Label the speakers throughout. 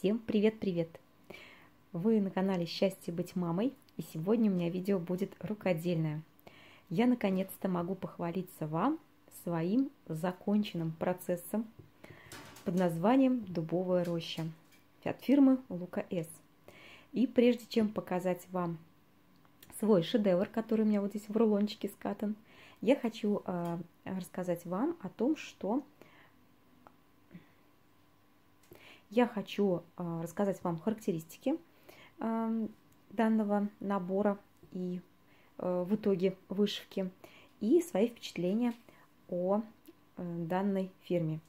Speaker 1: Всем привет-привет! Вы на канале «Счастье быть мамой» и сегодня у меня видео будет рукодельное. Я наконец-то могу похвалиться вам своим законченным процессом под названием «Дубовая роща» от фирмы Лука С. И прежде чем показать вам свой шедевр, который у меня вот здесь в рулончике скатан, я хочу э, рассказать вам о том, что я хочу э, рассказать вам характеристики данного набора и э, в итоге вышивки и свои впечатления о данной фирме.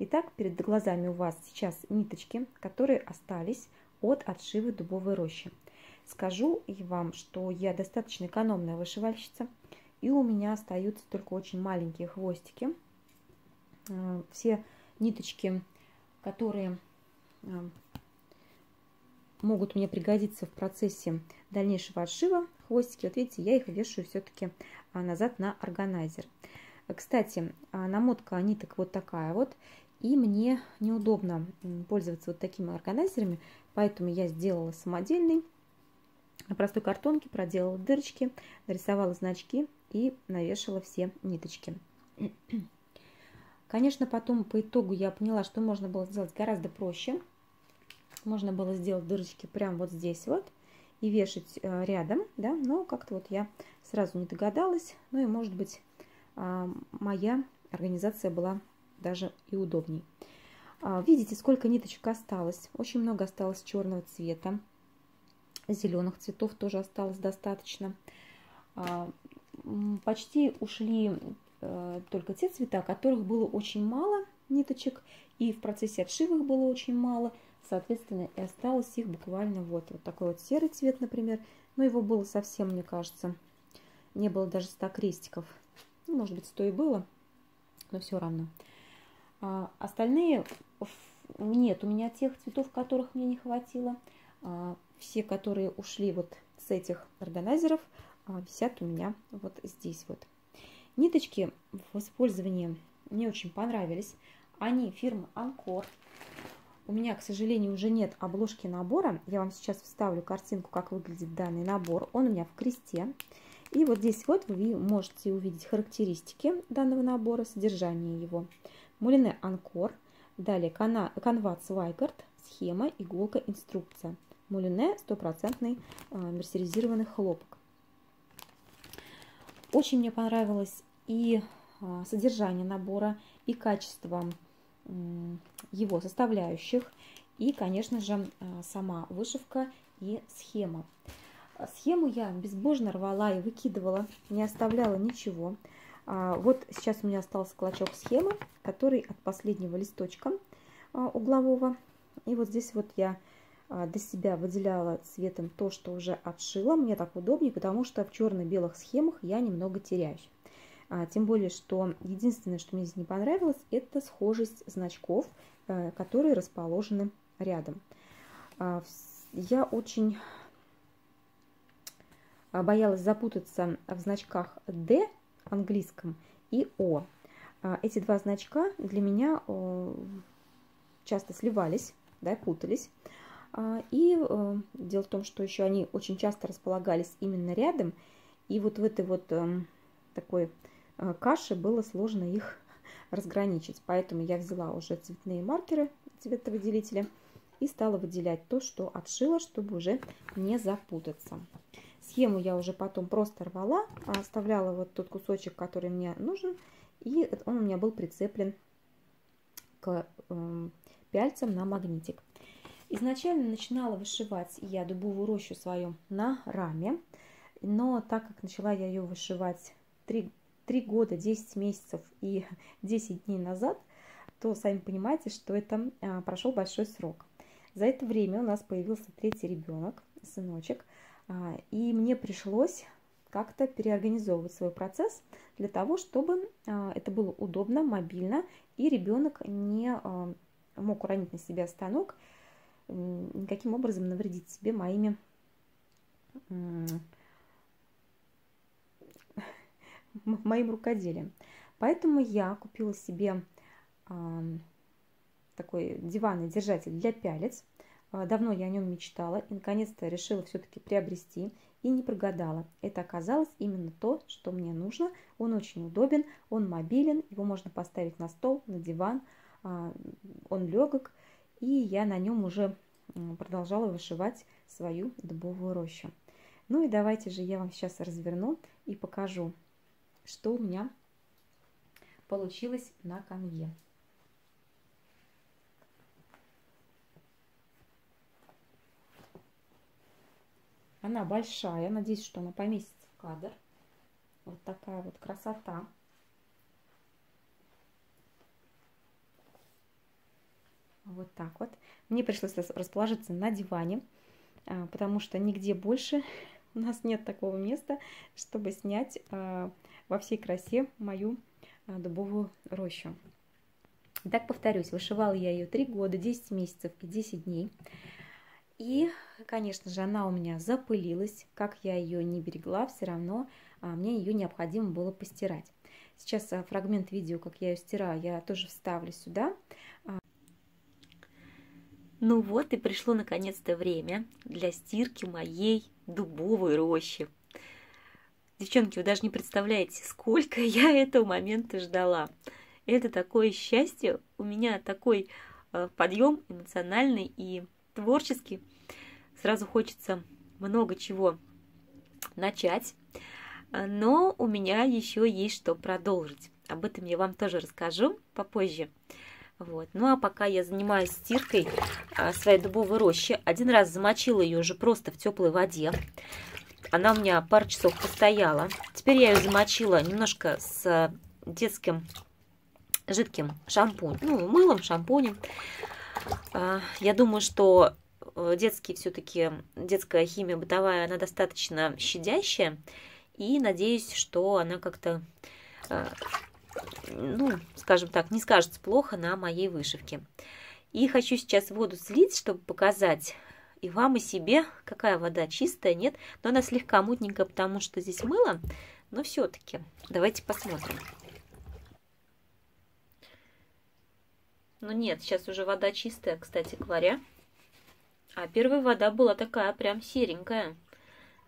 Speaker 1: Итак, перед глазами у вас сейчас ниточки, которые остались от отшива дубовой рощи. Скажу и вам, что я достаточно экономная вышивальщица, и у меня остаются только очень маленькие хвостики. Все ниточки, которые могут мне пригодиться в процессе дальнейшего отшива хвостики. Вот видите, я их вешаю все-таки а, назад на органайзер. Кстати, а, намотка ниток вот такая вот. И мне неудобно пользоваться вот такими органайзерами, поэтому я сделала самодельный. На простой картонке проделала дырочки, нарисовала значки и навешала все ниточки. Конечно, потом по итогу я поняла, что можно было сделать гораздо проще. Можно было сделать дырочки прямо вот здесь вот и вешать э, рядом, да, но как-то вот я сразу не догадалась. Ну и, может быть, а, моя организация была даже и удобней. А, видите, сколько ниточек осталось. Очень много осталось черного цвета. Зеленых цветов тоже осталось достаточно. А, почти ушли только те цвета, которых было очень мало ниточек, и в процессе отшива их было очень мало, соответственно, и осталось их буквально вот, вот такой вот серый цвет, например, но его было совсем, мне кажется, не было даже 100 крестиков, ну, может быть, 100 и было, но все равно. А остальные нет, у меня тех цветов, которых мне не хватило, а, все, которые ушли вот с этих органайзеров, а, висят у меня вот здесь вот. Ниточки в использовании мне очень понравились. Они фирмы Анкор. У меня, к сожалению, уже нет обложки набора. Я вам сейчас вставлю картинку, как выглядит данный набор. Он у меня в кресте. И вот здесь вот вы можете увидеть характеристики данного набора, содержание его. Мулине Анкор, далее канват Свайгард, схема, иголка, инструкция. Мулине стопроцентный э, мерсеризированный хлопок. Очень мне понравилось и а, содержание набора, и качество его составляющих, и, конечно же, а, сама вышивка и схема. Схему я безбожно рвала и выкидывала, не оставляла ничего. А, вот сейчас у меня остался клочок схемы, который от последнего листочка углового. И вот здесь вот я для себя выделяла цветом то, что уже отшила. Мне так удобнее, потому что в черно-белых схемах я немного теряюсь. А, тем более, что единственное, что мне здесь не понравилось, это схожесть значков, э, которые расположены рядом. А, я очень а, боялась запутаться в значках D английском и O. Эти два значка для меня часто сливались, да, путались. И э, дело в том, что еще они очень часто располагались именно рядом. И вот в этой вот эм, такой каши было сложно их разграничить. Поэтому я взяла уже цветные маркеры, цветовыделители, и стала выделять то, что отшила, чтобы уже не запутаться. Схему я уже потом просто рвала, оставляла вот тот кусочек, который мне нужен, и он у меня был прицеплен к э, пяльцам на магнитик. Изначально начинала вышивать я дубовую рощу свою на раме, но так как начала я ее вышивать 3 3 года, 10 месяцев и 10 дней назад, то сами понимаете, что это а, прошел большой срок. За это время у нас появился третий ребенок, сыночек, а, и мне пришлось как-то переорганизовывать свой процесс для того, чтобы а, это было удобно, мобильно, и ребенок не мог уронить на себя станок, никаким образом навредить себе моими моим рукоделием. Поэтому я купила себе такой диванный держатель для пялец. Давно я о нем мечтала и наконец-то решила все-таки приобрести и не прогадала. Это оказалось именно то, что мне нужно. Он очень удобен, он мобилен, его можно поставить на стол, на диван, он легок, и я на нем уже продолжала вышивать свою дубовую рощу. Ну и давайте же я вам сейчас разверну и покажу, что у меня получилось на конве. Она большая, надеюсь, что она поместится в кадр. Вот такая вот красота. Вот так вот. Мне пришлось расположиться на диване, а, потому что нигде больше у нас нет такого места, чтобы снять а, во всей красе мою а, дубовую рощу. Так повторюсь, вышивала я ее 3 года, 10 месяцев и 10 дней. И, конечно же, она у меня запылилась. Как я ее не берегла, все равно мне ее необходимо было постирать. Сейчас фрагмент видео, как я ее стираю, я тоже вставлю сюда.
Speaker 2: Ну вот и пришло наконец-то время для стирки моей дубовой рощи. Девчонки, вы даже не представляете, сколько я этого момента ждала. Это такое счастье, у меня такой э, подъем эмоциональный и творческий. Сразу хочется много чего начать, но у меня еще есть что продолжить. Об этом я вам тоже расскажу попозже. Вот. Ну а пока я занимаюсь стиркой а, своей дубовой рощи, один раз замочила ее уже просто в теплой воде. Она у меня пару часов постояла. Теперь я ее замочила немножко с детским жидким шампунем, ну, мылом, шампунем. А, я думаю, что э, детский все-таки, детская химия бытовая, она достаточно щадящая. И надеюсь, что она как-то э, ну, скажем так, не скажется плохо на моей вышивке. И хочу сейчас воду слить, чтобы показать и вам, и себе, какая вода чистая, нет. Но она слегка мутненькая, потому что здесь мыло, но все-таки. Давайте посмотрим. Ну нет, сейчас уже вода чистая, кстати говоря. А первая вода была такая прям серенькая.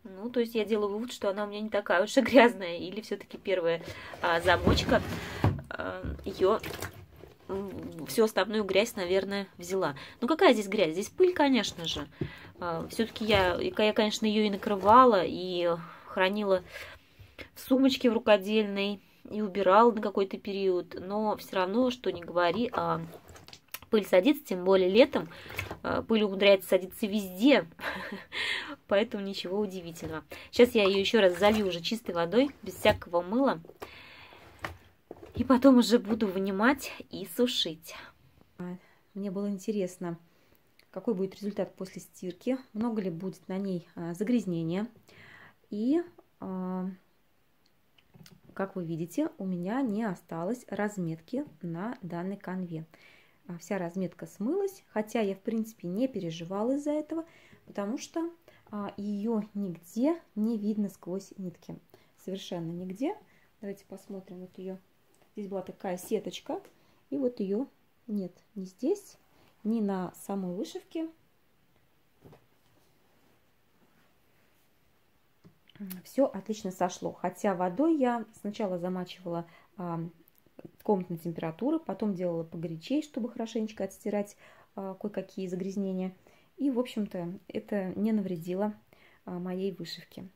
Speaker 2: Ну, то есть я делаю вывод, что она у меня не такая уж и грязная. Или все-таки первая а, замочка а, ее всю остальную грязь, наверное, взяла. Ну, какая здесь грязь? Здесь пыль, конечно же. А, все-таки я, я, конечно, ее и накрывала, и хранила в сумочке в рукодельной, и убирала на какой-то период. Но все равно, что не говори, а пыль садится, тем более летом. А, пыль умудряется садиться везде, поэтому ничего удивительного. Сейчас я ее еще раз залью уже чистой водой, без всякого мыла. И потом уже буду вынимать и сушить.
Speaker 1: Мне было интересно, какой будет результат после стирки, много ли будет на ней а, загрязнения. И, а, как вы видите, у меня не осталось разметки на данной конве. А, вся разметка смылась, хотя я, в принципе, не переживала из-за этого, потому что а, ее нигде не видно сквозь нитки. Совершенно нигде. Давайте посмотрим. Вот ее. Здесь была такая сеточка. И вот ее нет ни здесь, ни на самой вышивке. Все отлично сошло. Хотя водой я сначала замачивала а, комнатной температуры, потом делала погорячей, чтобы хорошенечко отстирать а, кое-какие загрязнения. И, в общем-то, это не навредило а, моей вышивке.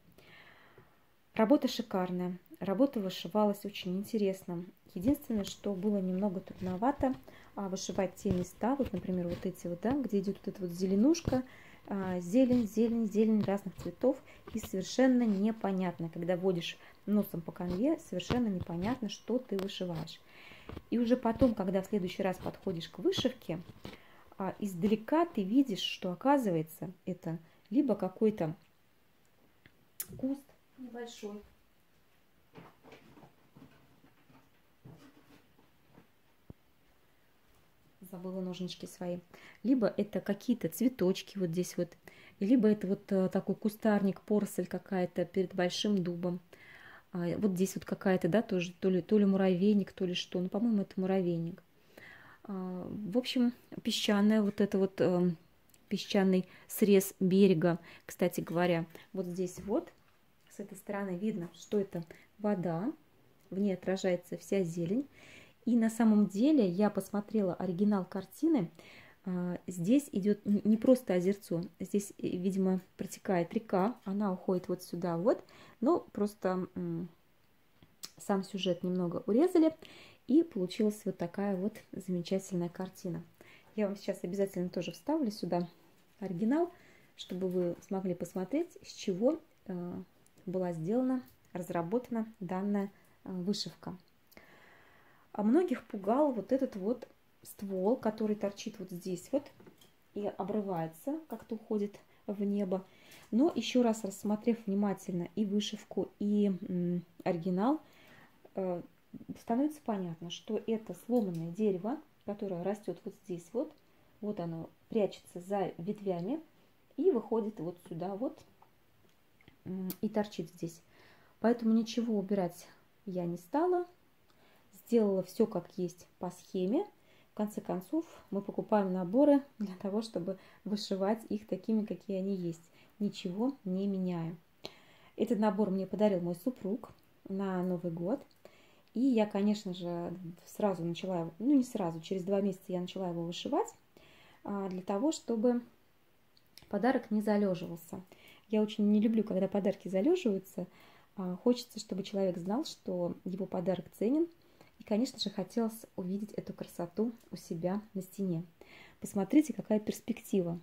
Speaker 1: Работа шикарная. Работа вышивалась очень интересно. Единственное, что было немного трудновато а, вышивать те места, вот, например, вот эти вот, да, где идет вот эта вот зеленушка, зелень, зелень, зелень разных цветов, и совершенно непонятно, когда водишь носом по конве, совершенно непонятно, что ты вышиваешь. И уже потом, когда в следующий раз подходишь к вышивке, а, издалека ты видишь, что оказывается это либо какой-то куст небольшой, забыла ножнички свои, либо это какие-то цветочки вот здесь вот, либо это вот э, такой кустарник, поросль какая-то перед большим дубом. А, вот здесь вот какая-то, да, тоже то ли, то ли муравейник, то ли что. Ну, по-моему, это муравейник. А, в общем, песчаная вот эта вот эм, песчаный срез берега. Кстати говоря, вот здесь вот, с этой стороны видно, что это вода, в ней отражается вся зелень. И на самом деле я посмотрела оригинал картины, Здесь идет не просто озерцо, здесь, э, видимо, протекает река, она уходит вот сюда вот, но просто сам сюжет немного урезали, и получилась вот такая вот замечательная картина. Я вам сейчас обязательно тоже вставлю сюда оригинал, чтобы вы смогли посмотреть, с чего э, была сделана, разработана данная э, вышивка. А многих пугал вот этот вот ствол, который торчит вот здесь вот и обрывается, как-то уходит в небо. Но еще раз рассмотрев внимательно и вышивку, и оригинал, э, становится понятно, что это сломанное дерево, которое растет вот здесь вот, вот оно прячется за ветвями и выходит вот сюда вот и торчит здесь. Поэтому ничего убирать я не стала, сделала все как есть по схеме. В конце концов, мы покупаем наборы для того, чтобы вышивать их такими, какие они есть, ничего не меняя. Этот набор мне подарил мой супруг на Новый год. И я, конечно же, сразу начала, ну не сразу, через два месяца я начала его вышивать а, для того, чтобы подарок не залеживался. Я очень не люблю, когда подарки залеживаются. А, хочется, чтобы человек знал, что его подарок ценен. И, конечно же, хотелось увидеть эту красоту у себя на стене. Посмотрите, какая перспектива.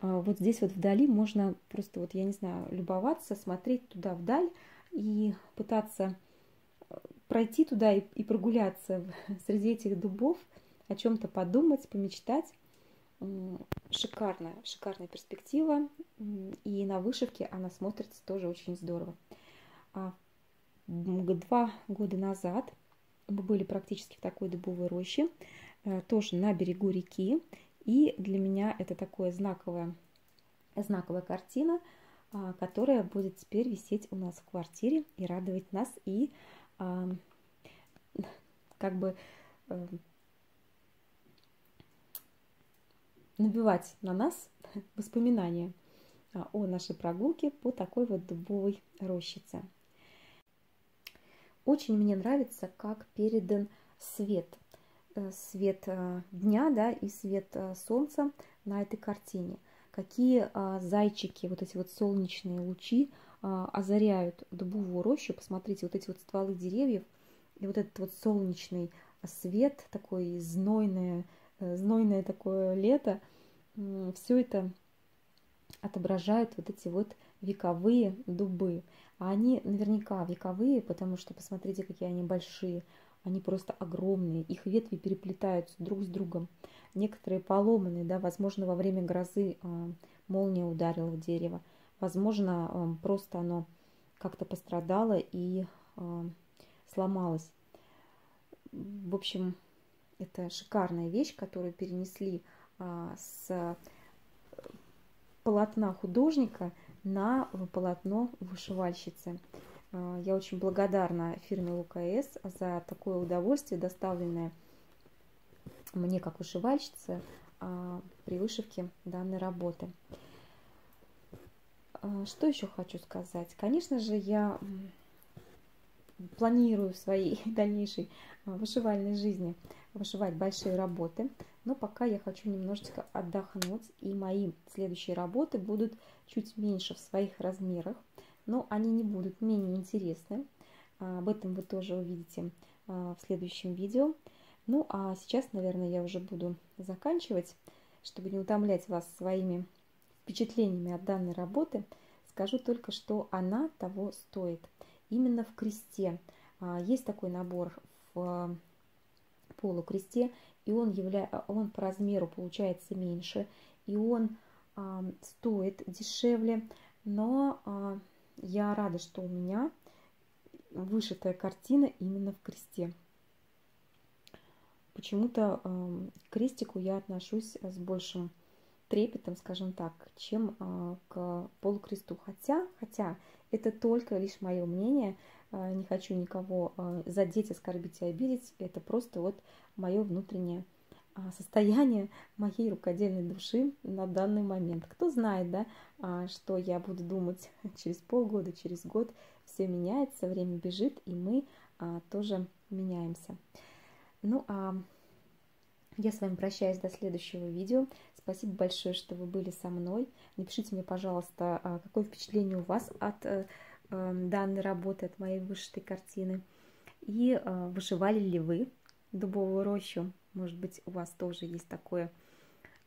Speaker 1: А, вот здесь вот вдали можно просто, вот я не знаю, любоваться, смотреть туда вдаль и пытаться пройти туда и, и прогуляться среди этих дубов, о чем-то подумать, помечтать. Шикарная, шикарная перспектива. И на вышивке она смотрится тоже очень здорово. А два года назад мы были практически в такой дубовой роще, э, тоже на берегу реки. И для меня это такая знаковая, знаковая картина, а, которая будет теперь висеть у нас в квартире и радовать нас и как бы э, набивать на нас воспоминания а, о нашей прогулке по такой вот дубовой рощице. Очень мне нравится, как передан свет, э, свет э, дня да, и свет солнца на этой картине. Какие а, зайчики, вот эти вот солнечные лучи а, озаряют дубовую рощу. Посмотрите, вот эти вот стволы деревьев и вот этот вот солнечный свет, такой знойное, э, знойное такое лето, все это отображает вот эти вот вековые дубы. А они наверняка вековые, потому что посмотрите, какие они большие. Они просто огромные, их ветви переплетаются друг с другом. Некоторые поломанные, да, возможно, во время грозы а, молния ударила в дерево. Возможно, просто оно как-то пострадало и сломалось. В общем, это шикарная вещь, которую перенесли а, с полотна художника на полотно вышивальщицы. А, я очень благодарна фирме ЛКС за такое удовольствие, доставленное мне как вышивальщице при вышивке данной работы. А, что еще хочу сказать? Конечно же, я планирую в своей дальнейшей а, вышивальной жизни вышивать большие работы, но пока я хочу немножечко отдохнуть, и мои следующие работы будут чуть меньше в своих размерах, но они не будут менее интересны. А, об этом вы тоже увидите в следующем видео. Ну а сейчас, наверное, я уже буду заканчивать, чтобы не утомлять вас своими впечатлениями от данной работы, скажу только, что она того стоит. Именно в кресте. А, есть такой набор в полукресте, и он, явля... он по размеру получается меньше, и он а, стоит дешевле, но а, я рада, что у меня вышитая картина именно в кресте. Почему-то э, к крестику я отношусь с большим трепетом, скажем так, чем а, к полукресту. Хотя, хотя это только лишь мое мнение, а, не хочу никого а, задеть, оскорбить и обидеть, это просто вот мое внутреннее состояние моей рукодельной души на данный момент. Кто знает, да, что я буду думать через полгода, через год. Все меняется, время бежит, и мы тоже меняемся. Ну, а я с вами прощаюсь до следующего видео. Спасибо большое, что вы были со мной. Напишите мне, пожалуйста, какое впечатление у вас от э, эм, данной работы, от моей вышитой картины. И вышивали ли вы дубовую рощу? Может быть, у вас тоже есть такое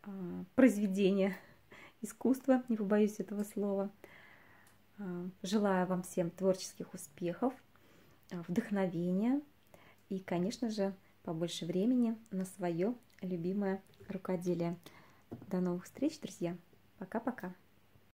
Speaker 1: а, произведение искусства, не побоюсь этого слова. А, желаю вам всем творческих успехов, а, вдохновения и, конечно же, побольше времени на свое любимое рукоделие. До новых встреч, друзья. Пока-пока.